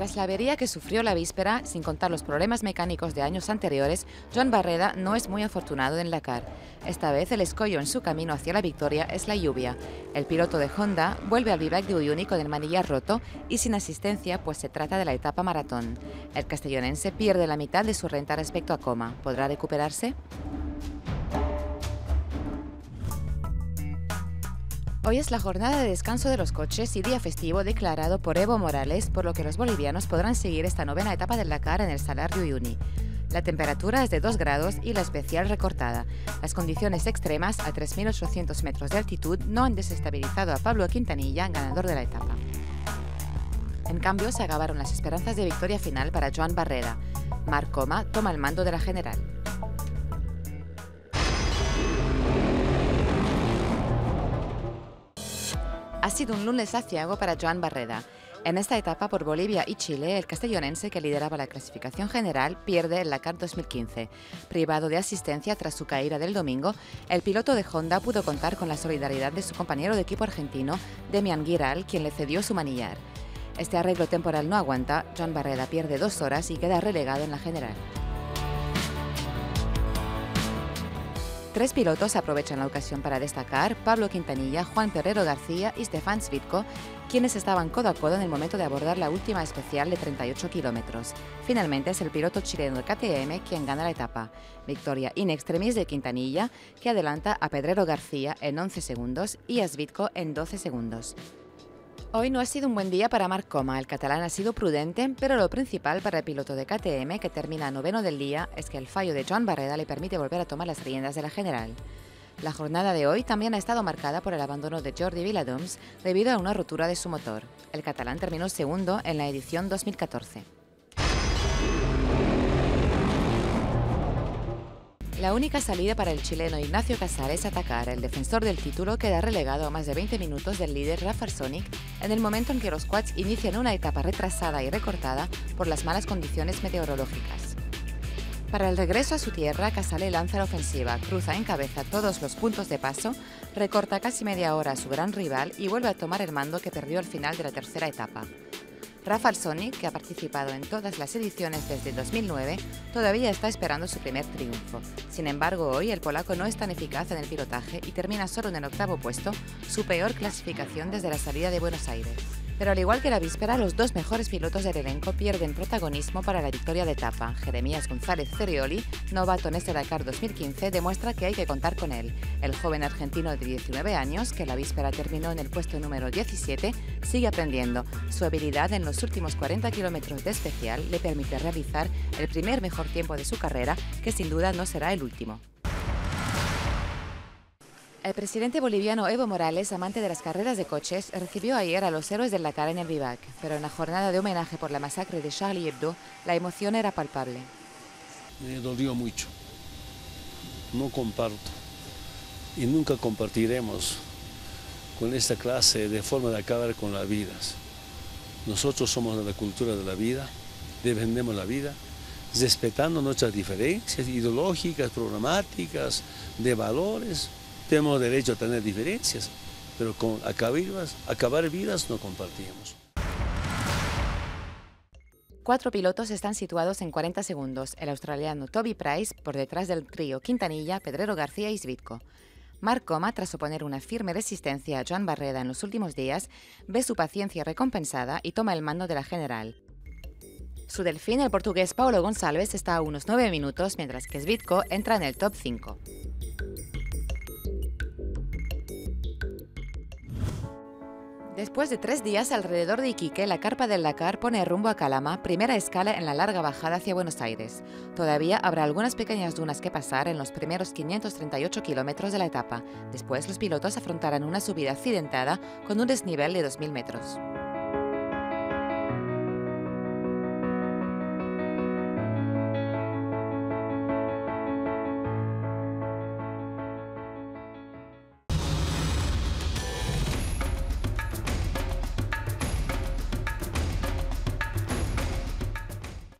Tras la avería que sufrió la víspera, sin contar los problemas mecánicos de años anteriores, Joan Barreda no es muy afortunado en la CAR. Esta vez el escollo en su camino hacia la victoria es la lluvia. El piloto de Honda vuelve al vivac de Uyuni con el manillar roto y sin asistencia, pues se trata de la etapa maratón. El castellonense pierde la mitad de su renta respecto a Coma. ¿Podrá recuperarse? Hoy es la jornada de descanso de los coches y día festivo declarado por Evo Morales, por lo que los bolivianos podrán seguir esta novena etapa del Dakar en el Salar Uyuni. La temperatura es de 2 grados y la especial recortada. Las condiciones extremas a 3.800 metros de altitud no han desestabilizado a Pablo Quintanilla, ganador de la etapa. En cambio, se acabaron las esperanzas de victoria final para Joan Barreda. Marc Coma toma el mando de la general. Ha sido un lunes aciago para Joan Barreda. En esta etapa por Bolivia y Chile, el castellonense que lideraba la clasificación general pierde el Dakar 2015. Privado de asistencia tras su caída del domingo, el piloto de Honda pudo contar con la solidaridad de su compañero de equipo argentino, Demian Giral, quien le cedió su manillar. Este arreglo temporal no aguanta, Joan Barreda pierde dos horas y queda relegado en la general. Tres pilotos aprovechan la ocasión para destacar, Pablo Quintanilla, Juan Perrero García y Stefan Svitko, quienes estaban codo a codo en el momento de abordar la última especial de 38 kilómetros. Finalmente es el piloto chileno de KTM quien gana la etapa. Victoria in extremis de Quintanilla, que adelanta a Pedrero García en 11 segundos y a Svitko en 12 segundos. Hoy no ha sido un buen día para Marc Coma. El catalán ha sido prudente, pero lo principal para el piloto de KTM, que termina noveno del día, es que el fallo de Joan Barreda le permite volver a tomar las riendas de la general. La jornada de hoy también ha estado marcada por el abandono de Jordi Villadoms debido a una rotura de su motor. El catalán terminó segundo en la edición 2014. La única salida para el chileno Ignacio Casal es atacar. El defensor del título queda relegado a más de 20 minutos del líder Rafa Sonic en el momento en que los quads inician una etapa retrasada y recortada por las malas condiciones meteorológicas. Para el regreso a su tierra, Casale lanza la ofensiva, cruza en cabeza todos los puntos de paso, recorta casi media hora a su gran rival y vuelve a tomar el mando que perdió al final de la tercera etapa. Rafael Sonic, que ha participado en todas las ediciones desde 2009, todavía está esperando su primer triunfo. Sin embargo, hoy el polaco no es tan eficaz en el pilotaje y termina solo en el octavo puesto, su peor clasificación desde la salida de Buenos Aires. Pero al igual que la víspera, los dos mejores pilotos del elenco pierden protagonismo para la victoria de etapa. Jeremías González Cerioli, novato en este Dakar 2015, demuestra que hay que contar con él. El joven argentino de 19 años, que la víspera terminó en el puesto número 17, sigue aprendiendo. Su habilidad en los últimos 40 kilómetros de especial le permite realizar el primer mejor tiempo de su carrera, que sin duda no será el último. El presidente boliviano Evo Morales, amante de las carreras de coches, recibió ayer a los héroes del Dakar en el Vivac, pero en la jornada de homenaje por la masacre de Charlie Hebdo, la emoción era palpable. Me dolió mucho. No comparto y nunca compartiremos con esta clase de forma de acabar con las vidas. Nosotros somos de la cultura de la vida, defendemos la vida, respetando nuestras diferencias ideológicas, programáticas, de valores, tenemos derecho a tener diferencias, pero con acabar vidas, no compartimos. Cuatro pilotos están situados en 40 segundos. El australiano Toby Price por detrás del trío Quintanilla, Pedrero García y Svitko. Marc Coma, tras oponer una firme resistencia a Joan Barreda en los últimos días, ve su paciencia recompensada y toma el mando de la general. Su delfín, el portugués Paulo González, está a unos 9 minutos, mientras que Svitko entra en el top 5. Después de tres días alrededor de Iquique, la carpa del Dakar pone rumbo a Calama, primera escala en la larga bajada hacia Buenos Aires. Todavía habrá algunas pequeñas dunas que pasar en los primeros 538 kilómetros de la etapa. Después los pilotos afrontarán una subida accidentada con un desnivel de 2.000 metros.